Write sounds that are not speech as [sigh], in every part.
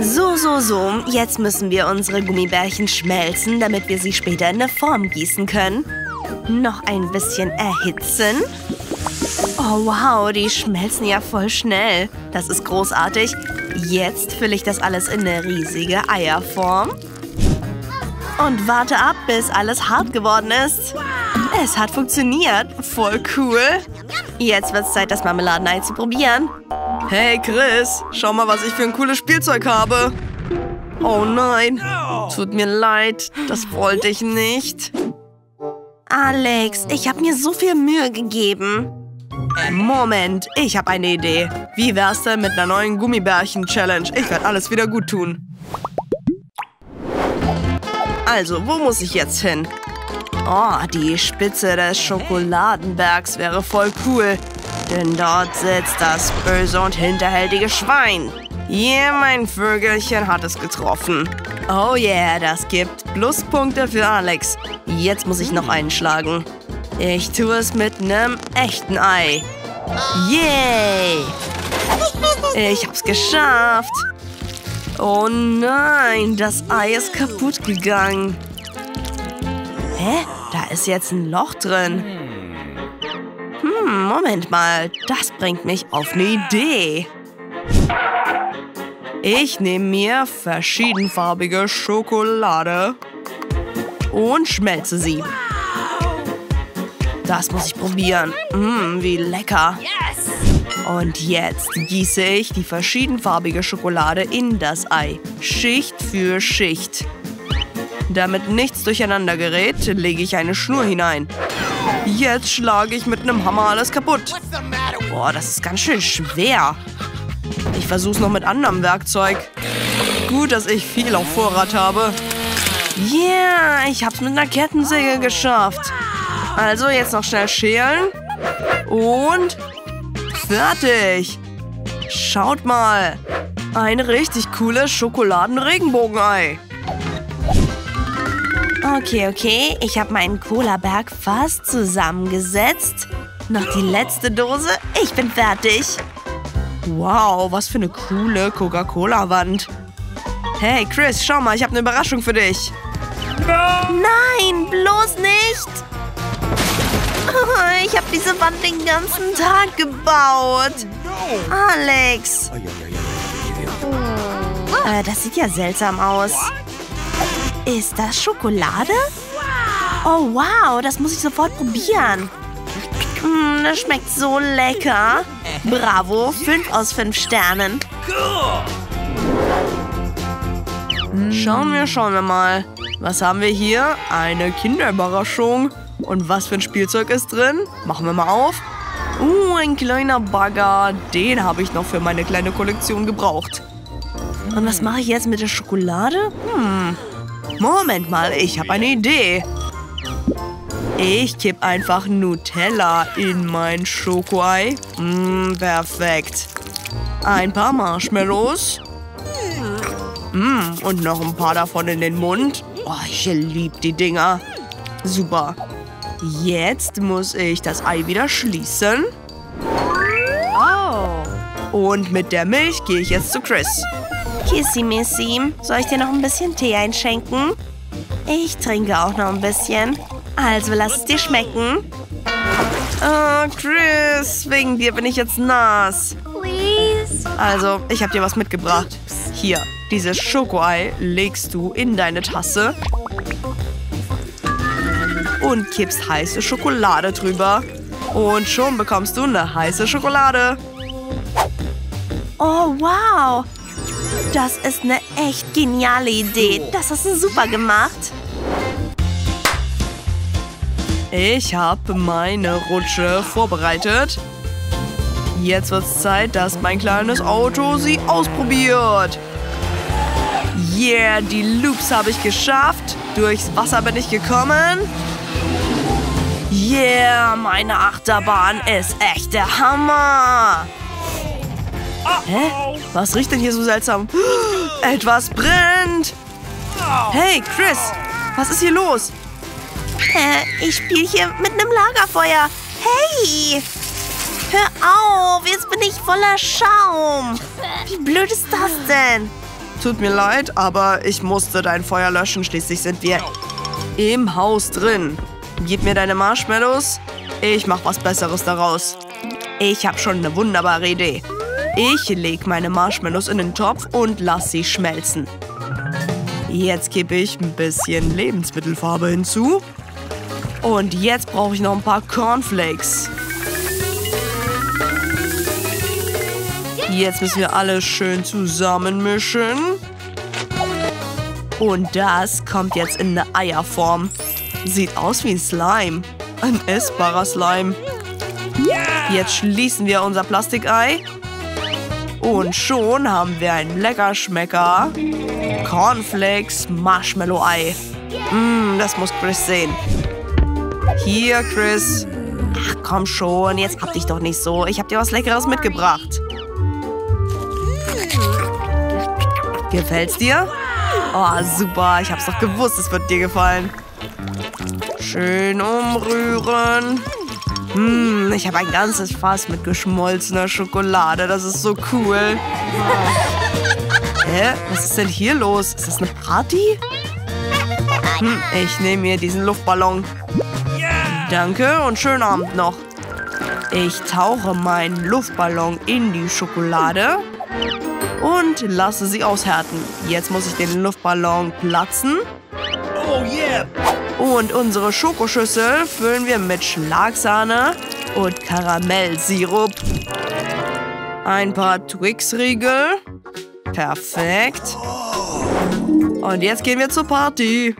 So, so, so. Jetzt müssen wir unsere Gummibärchen schmelzen, damit wir sie später in eine Form gießen können. Noch ein bisschen erhitzen. Oh, wow, die schmelzen ja voll schnell. Das ist großartig. Jetzt fülle ich das alles in eine riesige Eierform. Und warte ab, bis alles hart geworden ist. Es hat funktioniert. Voll cool. Jetzt wird es Zeit, das Marmeladenei zu probieren. Hey Chris, schau mal, was ich für ein cooles Spielzeug habe. Oh nein, tut mir leid, das wollte ich nicht. Alex, ich habe mir so viel Mühe gegeben. Moment, ich habe eine Idee. Wie wär's denn mit einer neuen Gummibärchen-Challenge? Ich werde alles wieder gut tun. Also, wo muss ich jetzt hin? Oh, die Spitze des Schokoladenbergs wäre voll cool. Denn dort sitzt das böse und hinterhältige Schwein. Yeah, mein Vögelchen hat es getroffen. Oh yeah, das gibt Pluspunkte für Alex. Jetzt muss ich noch einschlagen. Ich tue es mit einem echten Ei. Yay! Ich hab's geschafft. Oh nein, das Ei ist kaputt gegangen. Hä? Da ist jetzt ein Loch drin. Hm, Moment mal. Das bringt mich auf eine Idee. Ich nehme mir verschiedenfarbige Schokolade und schmelze sie. Das muss ich probieren. Mmm, wie lecker. Und jetzt gieße ich die verschiedenfarbige Schokolade in das Ei. Schicht für Schicht. Damit nichts durcheinander gerät, lege ich eine Schnur hinein. Jetzt schlage ich mit einem Hammer alles kaputt. Boah, das ist ganz schön schwer. Ich versuch's noch mit anderem Werkzeug. Gut, dass ich viel auf Vorrat habe. Yeah, ich hab's mit einer Kettensäge geschafft. Also jetzt noch schnell schälen. Und fertig. Schaut mal. Ein richtig cooles Schokoladen-Regenbogenei. Okay, okay. Ich habe meinen Cola-Berg fast zusammengesetzt. Noch die letzte Dose. Ich bin fertig. Wow, was für eine coole Coca-Cola-Wand. Hey, Chris, schau mal, ich habe eine Überraschung für dich. Nein, bloß nicht. Ich habe diese Wand den ganzen Tag gebaut. Alex. Äh, das sieht ja seltsam aus. Ist das Schokolade? Oh, wow, das muss ich sofort probieren. Mm, das schmeckt so lecker. Bravo, 5 aus 5 Sternen. Schauen wir, schauen wir mal. Was haben wir hier? Eine Kinderüberraschung. Und was für ein Spielzeug ist drin? Machen wir mal auf. Uh, ein kleiner Bagger. Den habe ich noch für meine kleine Kollektion gebraucht. Und was mache ich jetzt mit der Schokolade? Hm. Moment mal, ich habe eine Idee. Ich kipp einfach Nutella in mein Schokoei. Mmm, perfekt. Ein paar Marshmallows. Mmm, und noch ein paar davon in den Mund. Oh, ich liebe die Dinger. Super. Jetzt muss ich das Ei wieder schließen. Oh. Und mit der Milch gehe ich jetzt zu Chris. Kissy Missy, soll ich dir noch ein bisschen Tee einschenken? Ich trinke auch noch ein bisschen. Also lass es dir schmecken. Oh, Chris, wegen dir bin ich jetzt nass. Please. Also, ich habe dir was mitgebracht. Hier, dieses Schokoei legst du in deine Tasse und kippst heiße Schokolade drüber. Und schon bekommst du eine heiße Schokolade. Oh, wow. Das ist eine echt geniale Idee. Das hast du super gemacht. Ich habe meine Rutsche vorbereitet. Jetzt wird es Zeit, dass mein kleines Auto sie ausprobiert. Yeah, die Loops habe ich geschafft. Durchs Wasser bin ich gekommen. Yeah, meine Achterbahn ist echt der Hammer. Hä? Was riecht denn hier so seltsam? [gasps] Etwas brennt. Hey, Chris, was ist hier los? Äh, ich spiele hier mit einem Lagerfeuer. Hey! Hör auf, jetzt bin ich voller Schaum. Wie blöd ist das denn? Tut mir leid, aber ich musste dein Feuer löschen. Schließlich sind wir im Haus drin. Gib mir deine Marshmallows. Ich mach was Besseres daraus. Ich habe schon eine wunderbare Idee. Ich lege meine Marshmallows in den Topf und lasse sie schmelzen. Jetzt gebe ich ein bisschen Lebensmittelfarbe hinzu. Und jetzt brauche ich noch ein paar Cornflakes. Jetzt müssen wir alles schön zusammenmischen. Und das kommt jetzt in eine Eierform. Sieht aus wie ein Slime. Ein essbarer Slime. Jetzt schließen wir unser Plastikei. Und schon haben wir ein lecker Schmecker. Cornflakes Marshmallow-Ei. Mmm, das muss Chris sehen. Hier, Chris. Ach, komm schon, jetzt hab dich doch nicht so. Ich hab dir was Leckeres mitgebracht. Gefällt's dir? Oh, super. Ich hab's doch gewusst, es wird dir gefallen. Schön umrühren. Hm, ich habe ein ganzes Fass mit geschmolzener Schokolade. Das ist so cool. Hä? Was ist denn hier los? Ist das eine Party? Hm, ich nehme mir diesen Luftballon. Danke und schönen Abend noch. Ich tauche meinen Luftballon in die Schokolade und lasse sie aushärten. Jetzt muss ich den Luftballon platzen. Oh! Und unsere Schokoschüssel füllen wir mit Schlagsahne und Karamellsirup. Ein paar Twix-Riegel. Perfekt. Und jetzt gehen wir zur Party.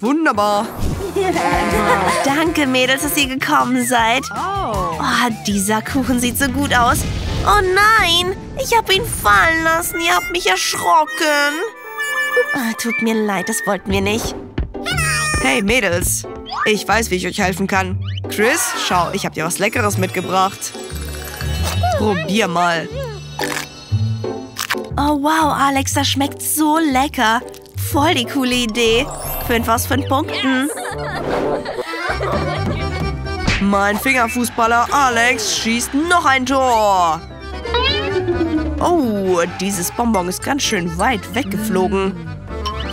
Wunderbar. [laughs] Danke, Mädels, dass ihr gekommen seid. Oh, dieser Kuchen sieht so gut aus. Oh nein, ich habe ihn fallen lassen. Ihr habt mich erschrocken. Oh, tut mir leid, das wollten wir nicht. Hey, Mädels. Ich weiß, wie ich euch helfen kann. Chris, schau, ich habe dir was Leckeres mitgebracht. Probier mal. Oh, wow, Alex, das schmeckt so lecker. Voll die coole Idee. Fünf aus fünf Punkten. Mein Fingerfußballer Alex schießt noch ein Tor. Oh, dieses Bonbon ist ganz schön weit weggeflogen.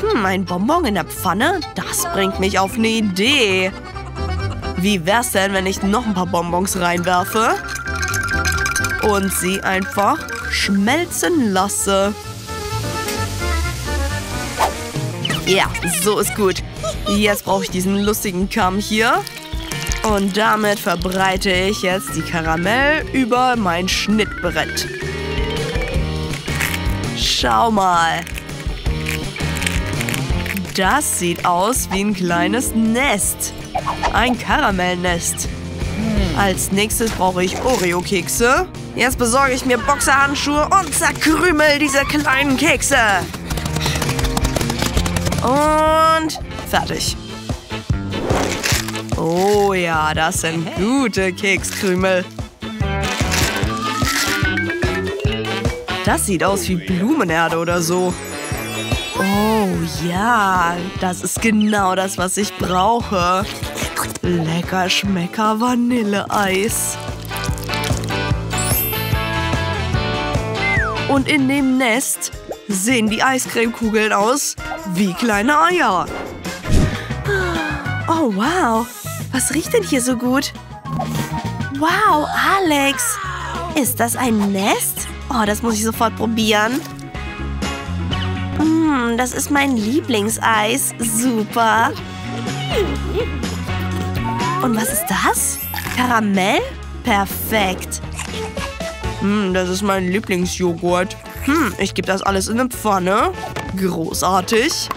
Hm, ein Bonbon in der Pfanne? Das bringt mich auf eine Idee. Wie wär's denn, wenn ich noch ein paar Bonbons reinwerfe? Und sie einfach schmelzen lasse. Ja, so ist gut. Jetzt brauche ich diesen lustigen Kamm hier. Und damit verbreite ich jetzt die Karamell über mein Schnittbrett. Schau mal. Das sieht aus wie ein kleines Nest. Ein Karamellnest. Als nächstes brauche ich Oreo-Kekse. Jetzt besorge ich mir Boxerhandschuhe und zerkrümel diese kleinen Kekse. Und fertig. Oh ja, das sind gute Kekskrümel. Das sieht aus wie Blumenerde oder so. Oh ja, das ist genau das, was ich brauche. Lecker Schmecker Vanilleeis. Und in dem Nest sehen die Eiscremekugeln aus wie kleine Eier. Oh, wow. Was riecht denn hier so gut? Wow, Alex. Ist das ein Nest? Oh, das muss ich sofort probieren. Mm, das ist mein Lieblingseis. Super. Und was ist das? Karamell? Perfekt. Hm, das ist mein Lieblingsjoghurt. Hm, ich gebe das alles in eine Pfanne. Großartig.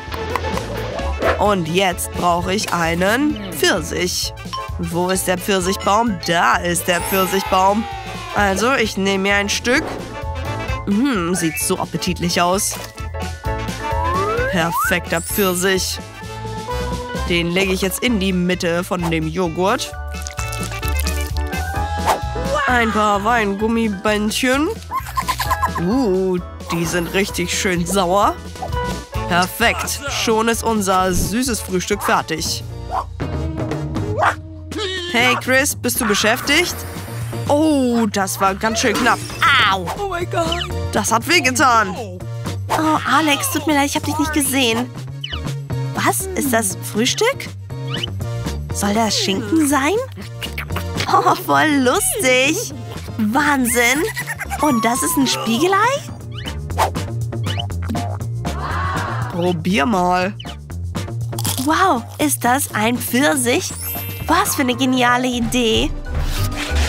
Und jetzt brauche ich einen Pfirsich. Wo ist der Pfirsichbaum? Da ist der Pfirsichbaum. Also, ich nehme mir ein Stück Mmh, sieht so appetitlich aus. Perfekter Pfirsich. Den lege ich jetzt in die Mitte von dem Joghurt. Ein paar Weingummibändchen. Uh, die sind richtig schön sauer. Perfekt. Schon ist unser süßes Frühstück fertig. Hey Chris, bist du beschäftigt? Oh, das war ganz schön knapp. Au! Oh mein Gott! Das hat wehgetan. Oh, Alex, tut mir leid, ich habe dich nicht gesehen. Was? Ist das Frühstück? Soll das Schinken sein? Oh, voll lustig. Wahnsinn. Und das ist ein Spiegelei? Probier mal. Wow, ist das ein Pfirsich? Was für eine geniale Idee.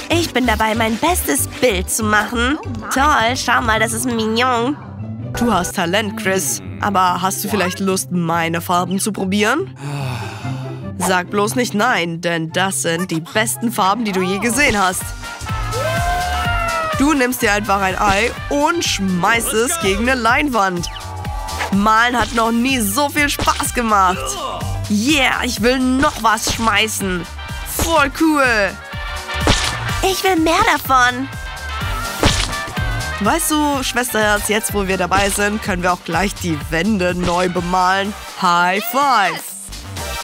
Ich bin dabei, mein bestes Bild zu machen. Toll, schau mal, das ist mignon. Du hast Talent, Chris. Aber hast du vielleicht Lust, meine Farben zu probieren? Sag bloß nicht nein, denn das sind die besten Farben, die du je gesehen hast. Du nimmst dir einfach ein Ei und schmeißt es gegen eine Leinwand. Malen hat noch nie so viel Spaß gemacht. Yeah, ich will noch was schmeißen. Voll cool. Ich will mehr davon. Weißt du, Schwesterherz, jetzt wo wir dabei sind, können wir auch gleich die Wände neu bemalen. High five!